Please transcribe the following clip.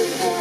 to